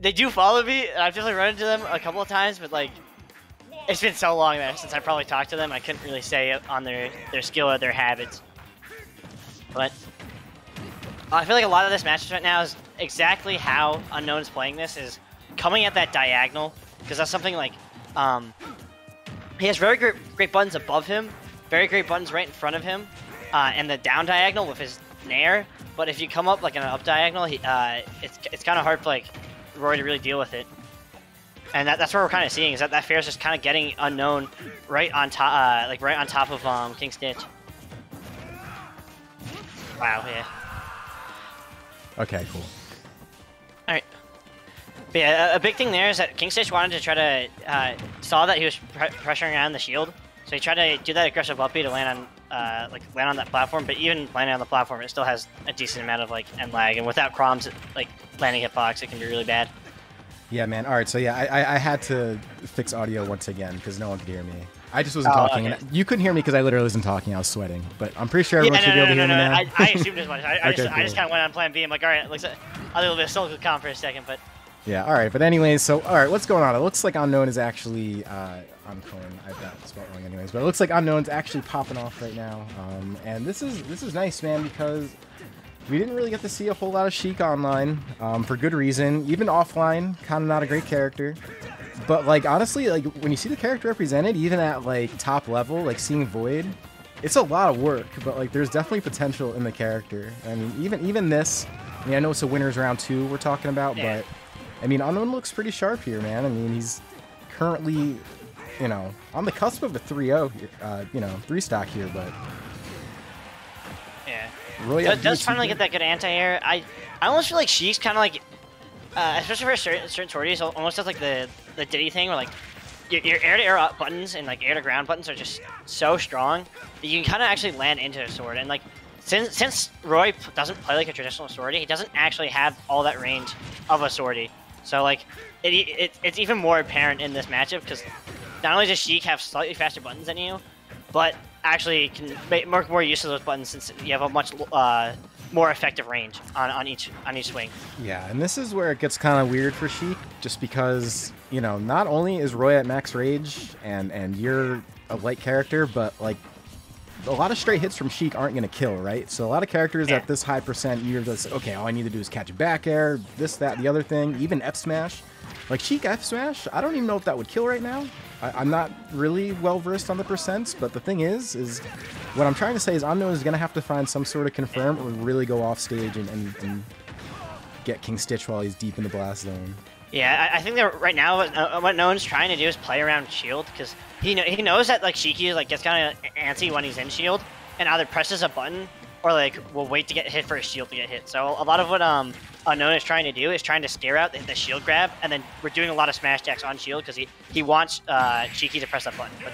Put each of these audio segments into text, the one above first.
they do follow me. and I've definitely run into them a couple of times, but like, it's been so long there since I probably talked to them. I couldn't really say on their their skill or their habits. But I feel like a lot of this matches right now is exactly how Unknown is playing this is coming at that diagonal because that's something like um, he has very great, great buttons above him, very great buttons right in front of him, uh, and the down diagonal with his nair. But if you come up like an up diagonal, he, uh, it's it's kind of hard for like Roy to really deal with it. And that, that's what we're kind of seeing is that that fair is just kind of getting unknown right on top, uh, like right on top of um, King Stitch. Wow, yeah. Okay, cool. All right. But yeah, a, a big thing there is that King Stitch wanted to try to uh, saw that he was pre pressuring around the shield, so he tried to do that aggressive up to land on uh, like land on that platform. But even landing on the platform, it still has a decent amount of like end lag, and without Chroms like landing hitbox, it can be really bad. Yeah, man. All right, so yeah, I, I had to fix audio once again because no one could hear me. I just wasn't oh, talking. Okay. And you couldn't hear me because I literally wasn't talking. I was sweating. But I'm pretty sure everyone yeah, no, should no, be able no, to hear me now. I, I assumed as much. I, I okay, just, cool. I just kind of went on plan B. I'm like, all right, looks like I'll do a little bit of Soul Calm for a second, but. Yeah, all right. But anyways, so, all right, what's going on? It looks like Unknown is actually, uh, I'm calling, I've got spot wrong anyways, but it looks like Unknown's actually popping off right now. Um, and this is, this is nice, man, because we didn't really get to see a whole lot of Sheik online, um, for good reason. Even offline, kind of not a great character. But like honestly, like when you see the character represented, even at like top level, like seeing Void, it's a lot of work. But like there's definitely potential in the character. I mean, even even this. I mean, I know it's a winners round two we're talking about, yeah. but I mean, Unknown looks pretty sharp here, man. I mean, he's currently, you know, on the cusp of a 3-0, uh, you know, three stock here, but Really does, does finally get that good anti-air. I I almost feel like she's kind of like, uh, especially for certain, certain swordies, almost does like the the Diddy thing where like your, your air to air buttons and like air to ground buttons are just so strong that you can kind of actually land into a sword. And like since since Roy doesn't play like a traditional swordie, he doesn't actually have all that range of a swordie. So like it, it it's even more apparent in this matchup because not only does Sheik have slightly faster buttons than you, but actually can make more, more use of those buttons since you have a much uh, more effective range on, on each on each swing. Yeah, and this is where it gets kind of weird for Sheik, just because you know not only is Roy at max rage and and you're a light character, but like a lot of straight hits from Sheik aren't going to kill, right? So a lot of characters yeah. at this high percent, you're just okay. All I need to do is catch a back air, this, that, the other thing, even F smash. Like Sheik F smash, I don't even know if that would kill right now. I, am not really well versed on the percents, but the thing is, is what I'm trying to say is Unknown is going to have to find some sort of confirm or really go off stage and, and, and, get King Stitch while he's deep in the blast zone. Yeah, I, I think that right now what, uh, what Unknown's trying to do is play around Shield because he know, he knows that like Shiki like gets kind of antsy when he's in Shield and either presses a button or like will wait to get hit for a shield to get hit. So a lot of what um Unknown is trying to do is trying to scare out the, the shield grab, and then we're doing a lot of smash jacks on shield because he he wants uh, Cheeky to press that button. But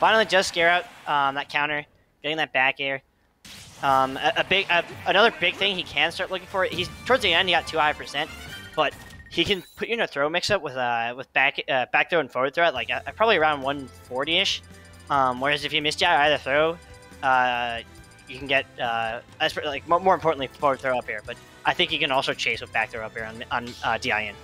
finally, just scare out um, that counter, getting that back air. Um, a, a big another big thing he can start looking for. He's towards the end, he got too high percent, but he can put you in a throw mix up with uh with back uh, back throw and forward throw at like uh, probably around 140 ish. Um, whereas if you miss either throw, uh, you can get uh, like more importantly forward throw up here. But I think you can also chase with back throw up air on on uh, DIN.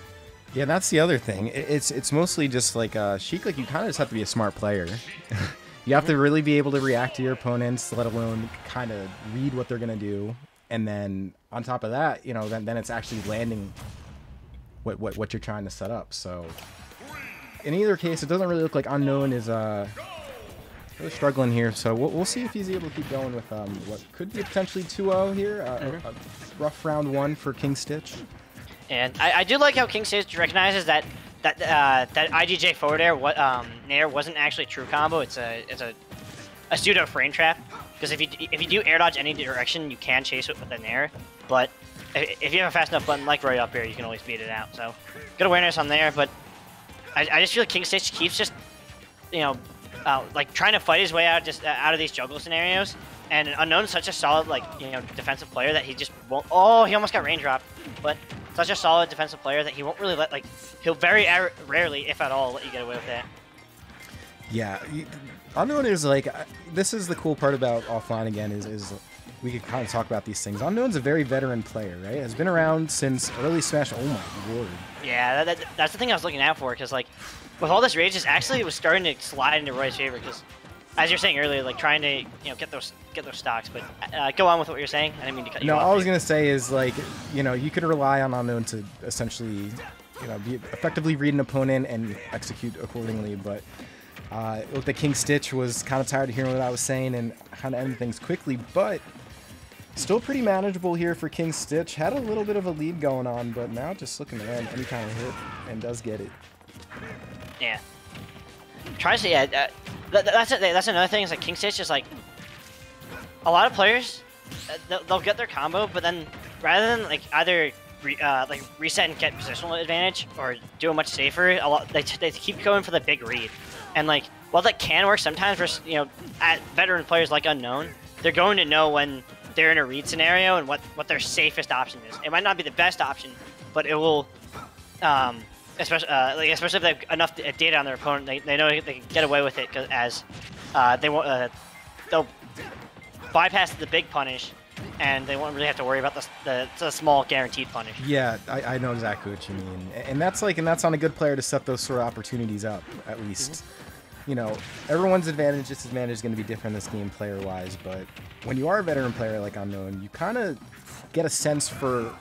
Yeah, that's the other thing. It's it's mostly just like uh, Sheik. Like you kind of just have to be a smart player. you have to really be able to react to your opponents, let alone kind of read what they're gonna do, and then on top of that, you know, then then it's actually landing what what what you're trying to set up. So in either case, it doesn't really look like unknown is uh Really struggling here, so we'll, we'll, see if he's able to keep going with um, what could be potentially 2-0 here. Uh, mm -hmm. a, a, rough round one for King Stitch. And I, I do like how King Stitch recognizes that that uh, that IDJ forward air what um, Nair wasn't actually true combo. It's a it's a a pseudo frame trap because if you if you do air dodge any direction, you can chase it with an air. But if you have a fast enough button like right up here, you can always beat it out. So good awareness on there, but I, I just feel like King Stitch keeps just you know uh, like trying to fight his way out just uh, out of these juggle scenarios. And Unknown is such a solid like you know defensive player that he just won't. Oh, he almost got range drop, but such a solid defensive player that he won't really let like he'll very rarely, if at all, let you get away with that. Yeah, Unknown is like this is the cool part about offline again is is we could kind of talk about these things. Unknown's a very veteran player, right? Has been around since early Smash. Oh my lord. Yeah, that, that, that's the thing I was looking out for, because like, with all this rage, it's actually was starting to slide into Roy's favor, because as you're saying earlier, like trying to you know get those get those stocks. But uh, go on with what you're saying. I didn't mean to cut you No, off. all I was gonna say is like, you know, you could rely on unknown to essentially, you know, be effectively read an opponent and execute accordingly. But uh, it looked like King Stitch was kind of tired of hearing what I was saying and kind of ended things quickly, but still pretty manageable here for King Stitch. Had a little bit of a lead going on, but now just looking to land any kind of hit and does get it. Yeah. Tries to yeah. Uh, th- th- that's a, that's another thing. Is like King Stitch is like a lot of players. Uh, they'll, they'll get their combo, but then rather than like either re, uh, like reset and get positional advantage or do it much safer, a lot they, they keep going for the big read. And like while that can work sometimes, for you know, at veteran players like Unknown, they're going to know when they're in a read scenario and what what their safest option is. It might not be the best option, but it will um, especially uh, like especially if they have enough data on their opponent, they, they know they can get away with it 'cause- as uh, they won't uh, they'll bypass the big punish, and they won't really have to worry about the the, the small guaranteed punish. Yeah, I, I know exactly what you mean, and that's like, and that's on a good player to set those sort of opportunities up. At least, you know, everyone's advantage, disadvantage is going to be different in this game player-wise. But when you are a veteran player like Unknown, you kind of get a sense for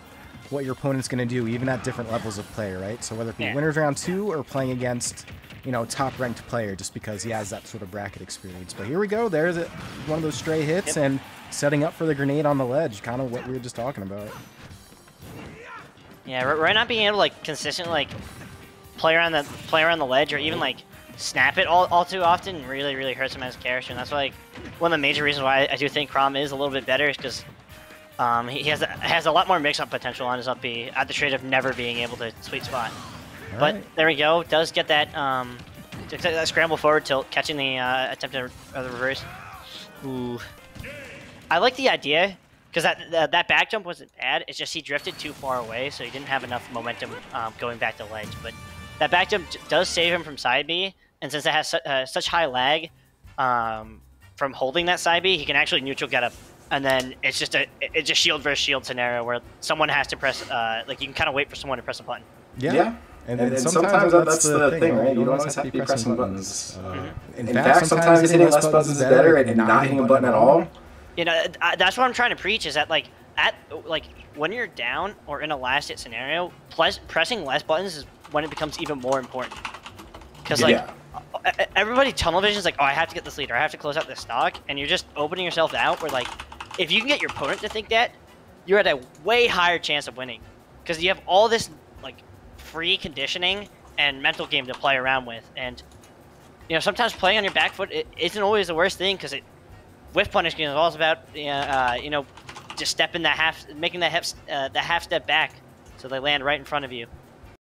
what your opponent's going to do, even at different levels of player, right? So whether it be Yeah. winners round two or playing against, you know, top-ranked player, just because he has that sort of bracket experience. But here we go. There's a, one of those stray hits Yep. and setting up for the grenade on the ledge, kind of what we were just talking about. Yeah, right, not being able to like consistently like play around the play around the ledge or even like snap it all, all too often really really hurts him as a character, and that's like one of the major reasons why I do think Chrom is a little bit better is because um, he has a, has a lot more mix-up potential on his up B at the trade of never being able to sweet spot. But Alright. there we go. Does get that um, that scramble forward tilt, catching the uh, attempt at uh, the reverse. Ooh, I like the idea because that, that that back jump wasn't bad. It's just he drifted too far away, so he didn't have enough momentum um, going back to ledge. But that back jump does save him from side B, and since it has su- uh, such high lag um, from holding that side B, he can actually neutral get up. And then it's just a it's just shield versus shield scenario where someone has to press uh, like you can kind of wait for someone to press a button. Yeah. Yeah. And, And then then sometimes, sometimes that's, the thing, right? You don't always have to be pressing buttons. Uh, In fact, sometimes hitting less buttons is better and not hitting a button at all. You know, uh, that's what I'm trying to preach is that like at like when you're down or in a last hit scenario, ples- pressing less buttons is when it becomes even more important. Because like Yeah. everybody tunnel vision is like, oh, I have to get this leader. I have to close out this stock, and you're just opening yourself out. Where like, if you can get your opponent to think that, you're at a way higher chance of winning, because you have all this like free conditioning and mental game to play around with, and you know sometimes playing on your back foot it isn't always the worst thing because it whiff punishing is all about uh, you know just stepping that half, making that half, uh, the half step back, so they land right in front of you.